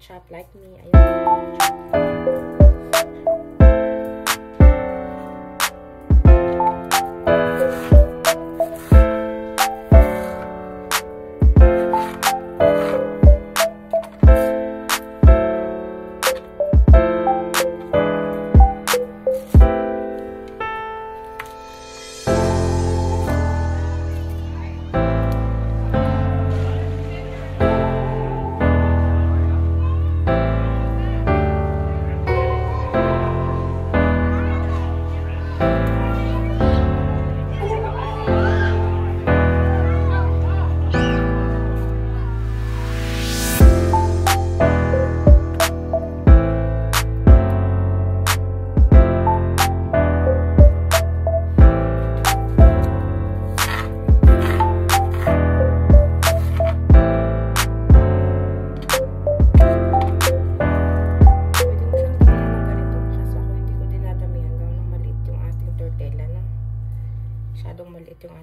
ketchup like me,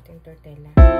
natin tortilla.